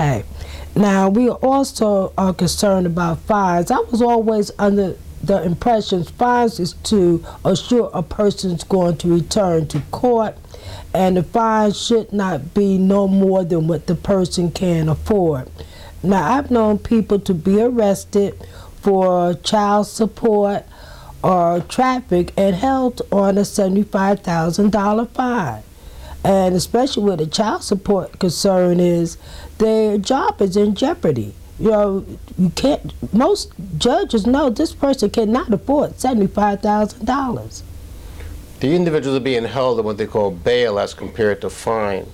Okay. Now, we are also are concerned about fines. I was always under the impression fines is to assure a person's going to return to court and the fine should not be no more than what the person can afford. Now, I've known people to be arrested for child support or traffic and held on a $75,000 fine. And especially with the child support concern is their job is in jeopardy. You know, you can't, most judges know this person cannot afford $75,000. The individuals are being held on what they call bail as compared to fine.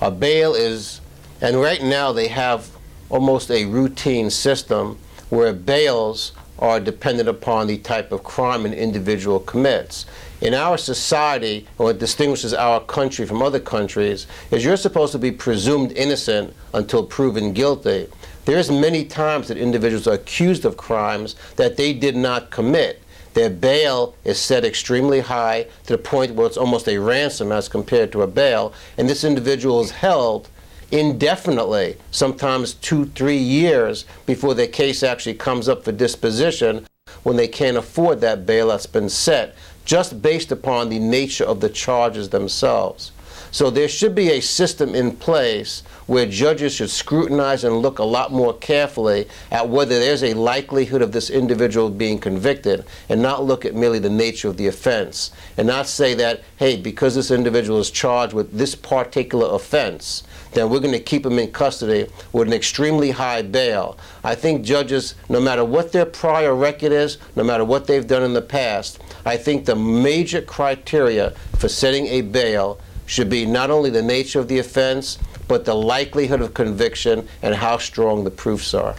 A bail is, and right now they have almost a routine system where bails are dependent upon the type of crime an individual commits. In our society, what distinguishes our country from other countries is you're supposed to be presumed innocent until proven guilty. There's many times that individuals are accused of crimes that they did not commit. Their bail is set extremely high to the point where it's almost a ransom as compared to a bail, and this individual is held indefinitely, sometimes two, three years before their case actually comes up for disposition when they can't afford that bail that's been set, just based upon the nature of the charges themselves. So there should be a system in place where judges should scrutinize and look a lot more carefully at whether there's a likelihood of this individual being convicted and not look at merely the nature of the offense and not say that, hey, because this individual is charged with this particular offense, then we're going to keep him in custody with an extremely high bail. I think judges, no matter what their prior record is, no matter what they've done in the past, I think the major criteria for setting a bail should be not only the nature of the offense, but the likelihood of conviction and how strong the proofs are.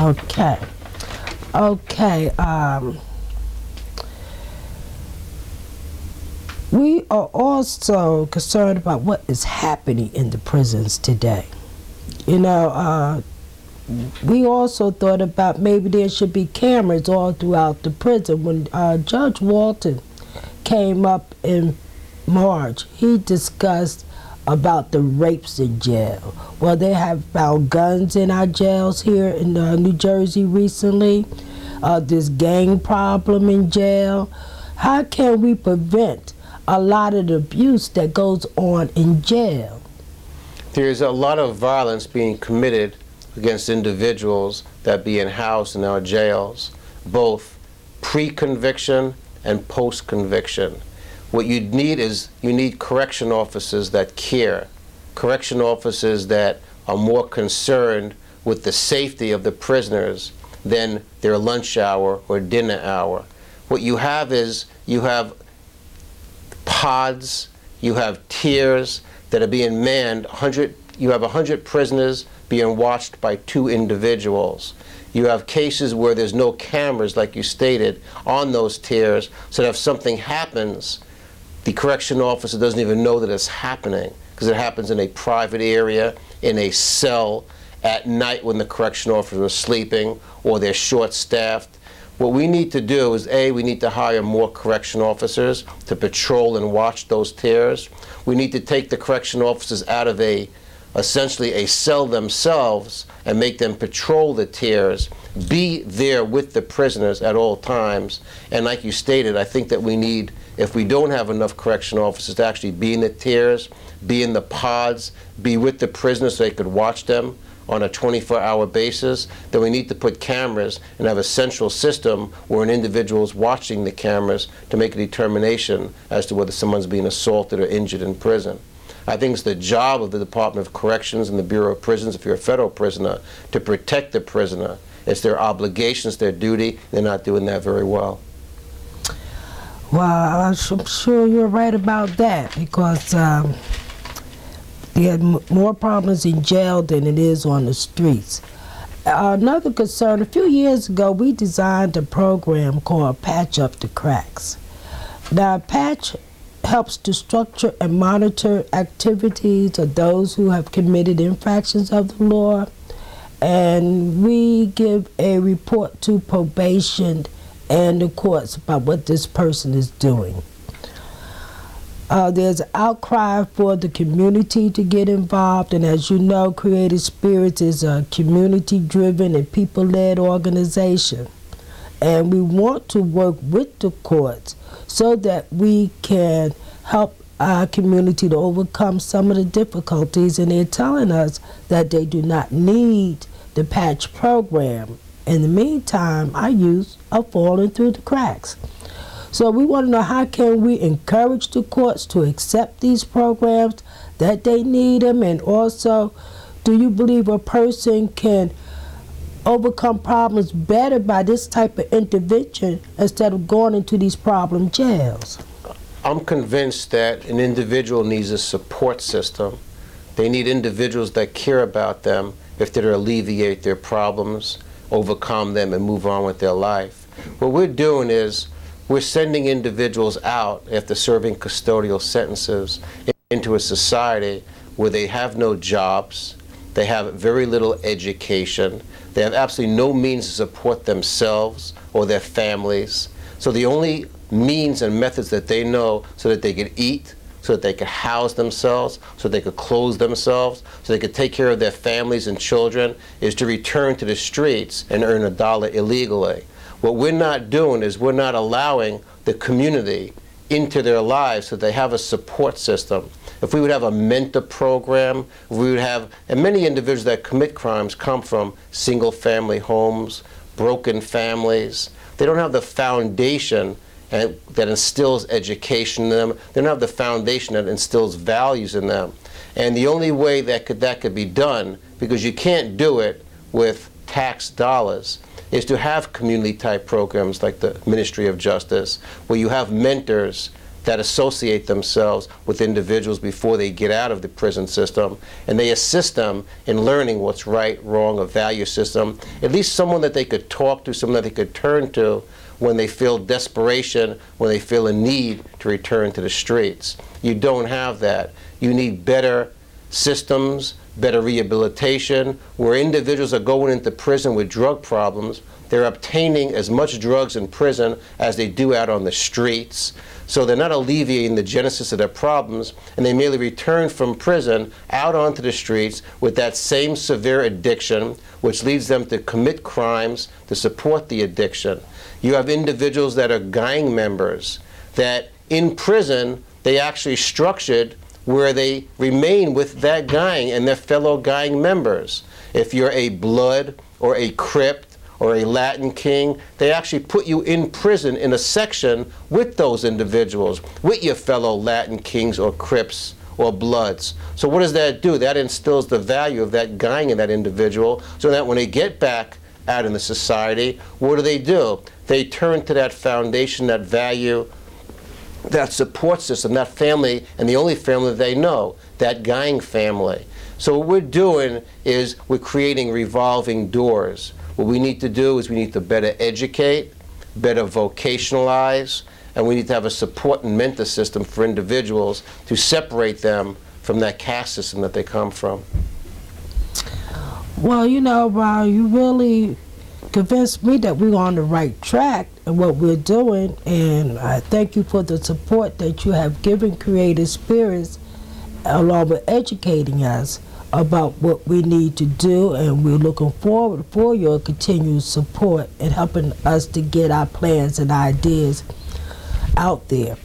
Okay. Okay. Um, we are also concerned about what is happening in the prisons today. You know, uh, we also thought about maybe there should be cameras all throughout the prison. When uh, Judge Walton came up in March, he discussed about the rapes in jail. Well, they have found guns in our jails here in uh, New Jersey recently. Uh, this gang problem in jail. How can we prevent a lot of the abuse that goes on in jail? There's a lot of violence being committed against individuals that be in house in our jails, both pre-conviction and post-conviction. What you need is you need correction officers that care, correction officers that are more concerned with the safety of the prisoners than their lunch hour or dinner hour. What you have is you have pods, you have tiers that are being manned. 100, you have 100 prisoners being watched by two individuals. You have cases where there's no cameras, like you stated, on those tiers, so that if something happens, the correction officer doesn't even know that it's happening because it happens in a private area, in a cell, at night when the correction officers are sleeping or they're short-staffed. What we need to do is, A, we need to hire more correction officers to patrol and watch those tiers. We need to take the correction officers out of a, essentially a cell themselves and make them patrol the tiers, be there with the prisoners at all times. And like you stated, I think that we need if we don't have enough correction officers to actually be in the tiers, be in the pods, be with the prisoners so they could watch them on a 24-hour basis, then we need to put cameras and have a central system where an individual is watching the cameras to make a determination as to whether someone's being assaulted or injured in prison. I think it's the job of the Department of Corrections and the Bureau of Prisons, if you're a federal prisoner, to protect the prisoner. It's their obligation, it's their duty. They're not doing that very well. Well, I'm sure you're right about that because um, there are more problems in jail than it is on the streets. Another concern, a few years ago, we designed a program called Patch Up the Cracks. Now, Patch helps to structure and monitor activities of those who have committed infractions of the law, and we give a report to probation and the courts about what this person is doing. Uh, there's outcry for the community to get involved, and as you know, Creative Spirits is a community driven and people led organization. And we want to work with the courts so that we can help our community to overcome some of the difficulties. And they're telling us that they do not need the patch program. In the meantime, our youth are falling through the cracks. So we want to know how can we encourage the courts to accept these programs that they need them and also do you believe a person can overcome problems better by this type of intervention instead of going into these problem jails? I'm convinced that an individual needs a support system. They need individuals that care about them if they're to alleviate their problems, overcome them, and move on with their life. What we're doing is we're sending individuals out after serving custodial sentences into a society where they have no jobs, they have very little education, they have absolutely no means to support themselves or their families. So the only means and methods that they know so that they could eat, so that they could house themselves, so they could clothe themselves, so they could take care of their families and children, is to return to the streets and earn a dollar illegally. What we're not doing is we're not allowing the community into their lives so they have a support system. If we would have a mentor program, we would have, and many individuals that commit crimes come from single family homes, broken families. They don't have the foundation and that instills education in them. They don't have the foundation that instills values in them. And the only way that could, that could be done, because you can't do it with tax dollars, is to have community type programs like the Ministry of Justice, where you have mentors that associate themselves with individuals before they get out of the prison system and they assist them in learning what's right, wrong, a value system, at least someone that they could talk to, someone that they could turn to when they feel desperation, when they feel a need to return to the streets. You don't have that. You need better systems, better rehabilitation, where individuals are going into prison with drug problems. They're obtaining as much drugs in prison as they do out on the streets. So they're not alleviating the genesis of their problems, and they merely return from prison out onto the streets with that same severe addiction, which leads them to commit crimes to support the addiction. You have individuals that are gang members that in prison they actually structured where they remain with that gang and their fellow gang members. If you're a blood or a crip or a Latin king, they actually put you in prison in a section with those individuals, with your fellow Latin kings or crips or bloods. So what does that do? That instills the value of that gang in that individual so that when they get back out in the society, what do they do? they turn to that foundation, that value, that support system, that family, and the only family they know, that gang family. So what we're doing is we're creating revolving doors. What we need to do is we need to better educate, better vocationalize, and we need to have a support and mentor system for individuals to separate them from that caste system that they come from. Well, you know, uh, you really convinced me that we're on the right track and what we're doing. And I thank you for the support that you have given Creative Spirits along with educating us about what we need to do. And we're looking forward for your continued support and helping us to get our plans and ideas out there.